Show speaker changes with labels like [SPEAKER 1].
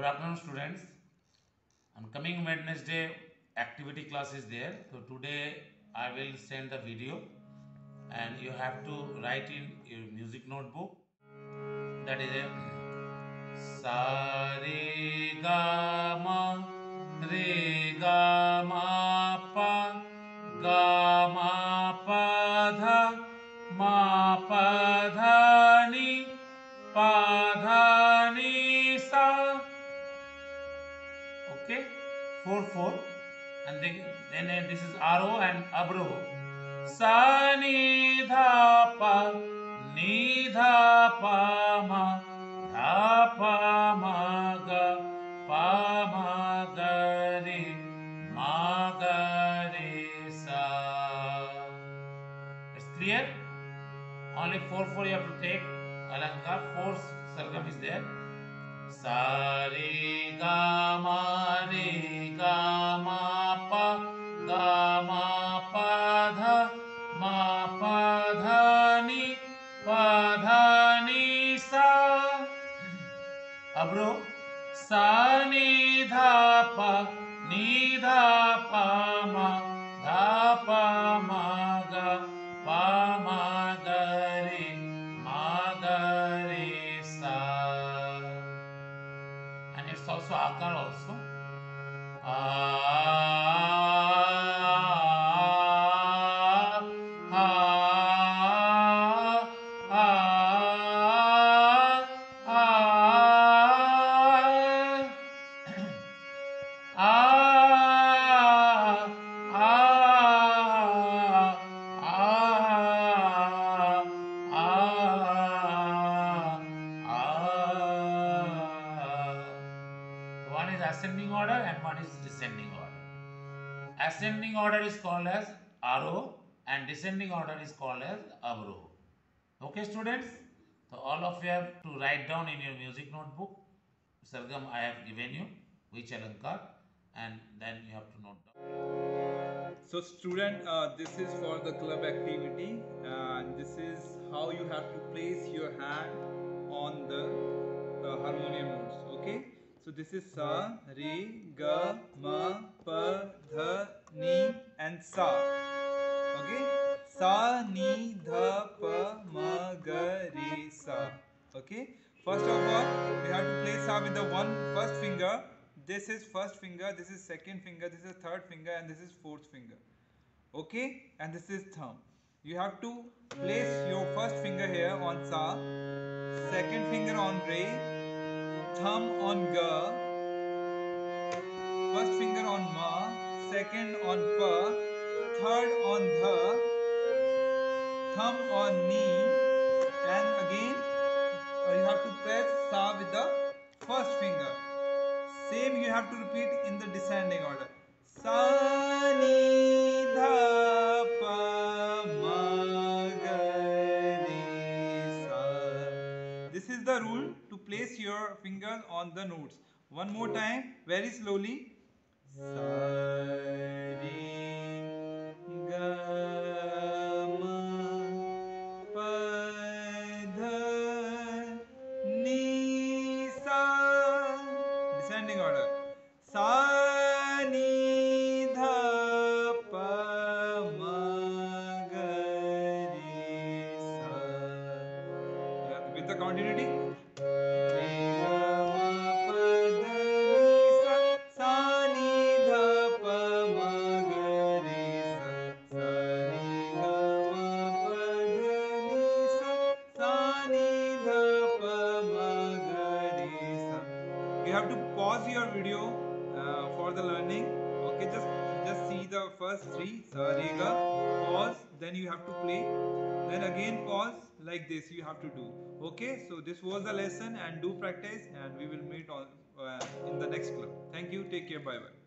[SPEAKER 1] Good afternoon students on coming Wednesday activity class is there so today I will send the video and you have to write in your music notebook that is सारे गा 4 4 and then, then this is aro and abroho sa ni dha pa ni dha pa ma dha pa ma ga pa ma ga re ma ga re sa. It's clear? Only 4 4 you have to take. Alankar 4 sargam is there. Sa re ga ma abro sa ni dha pa ni dha pa ma dha pa ma ga pa ma ga re ma ga re sa and it's also akar also ah, one is ascending order and one is descending order. Ascending order is called as Aroh and descending order is called as Avroh. Okay, students? So all of you have to write down in your music notebook. Sargam I have given you, which Alankar, and then you have to note down.
[SPEAKER 2] So student, uh, this is for the club activity and this is how you have to place your hand on the uh, harmonium notes. Okay. So this is sa, re, ga, ma, pa, dha, ni and sa. Okay. Sa, ni, dha, pa, ma, ga, re, sa. Okay. First of all, we have to place sa with the one first finger. This is first finger, this is second finger, this is third finger and this is fourth finger. Okay. And this is thumb. You have to place your first finger here on sa, second finger on re, thumb on ga, first finger on ma, second on pa, third on dha, thumb on ni, and again uh, you have to press sa with the first finger. Same you have to repeat in the descending order. Sa This is the rule to place your fingers on the notes. One more time, very slowly. Descending order. Sa. You have to pause your video uh, for the learning. Okay, just just see the first three. Sa. Pause. Then you have to play. Then again pause. Like this you have to do. Okay, so this was the lesson and do practice and we will meet on uh, in the next club. Thank you. Take care. Bye bye.